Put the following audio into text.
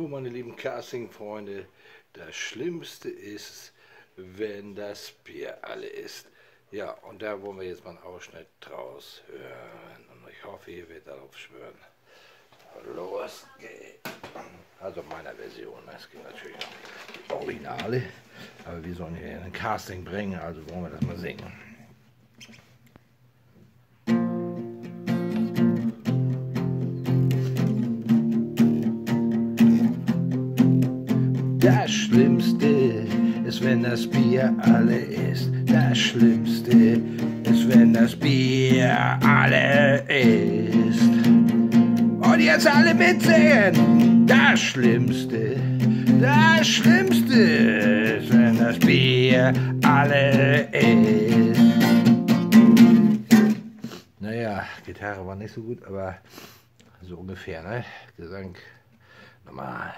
So, meine lieben Casting-Freunde, das Schlimmste ist, wenn das Bier alle ist. Ja, und da wollen wir jetzt mal einen Ausschnitt draus hören. Und ich hoffe, ihr werdet darauf schwören. Los geht's. Also meiner Version. Es gibt natürlich auch die Originale. Aber wir sollen hier ein Casting bringen, also wollen wir das mal singen. Das Schlimmste ist, wenn das Bier alle ist. Das Schlimmste ist, wenn das Bier alle ist. Und jetzt alle mitsingen. Das Schlimmste, das Schlimmste ist, wenn das Bier alle ist. Naja, Gitarre war nicht so gut, aber so ungefähr, ne? Gesang nochmal.